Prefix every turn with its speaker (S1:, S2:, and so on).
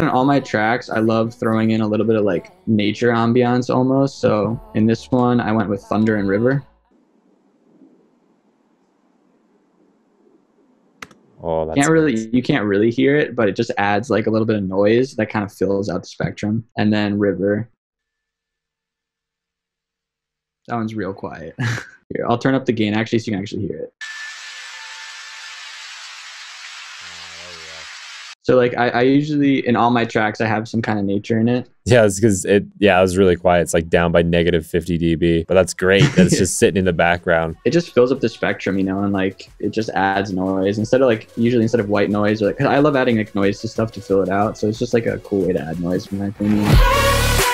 S1: In all my tracks, I love throwing in a little bit of like nature ambiance almost. So in this one, I went with thunder and river.
S2: Oh, that's
S1: can't really
S2: nice.
S1: you can't really hear it, but it just adds like a little bit of noise that kind of fills out the spectrum. And then river. That one's real quiet. Here, I'll turn up the gain actually so you can actually hear it. So like I, I usually in all my tracks I have some kind of nature in it.
S2: Yeah, it's because it. Yeah, it was really quiet. It's like down by negative 50 dB, but that's great. That it's just sitting in the background.
S1: It just fills up the spectrum, you know, and like it just adds noise instead of like usually instead of white noise or like I love adding like noise to stuff to fill it out. So it's just like a cool way to add noise in my opinion.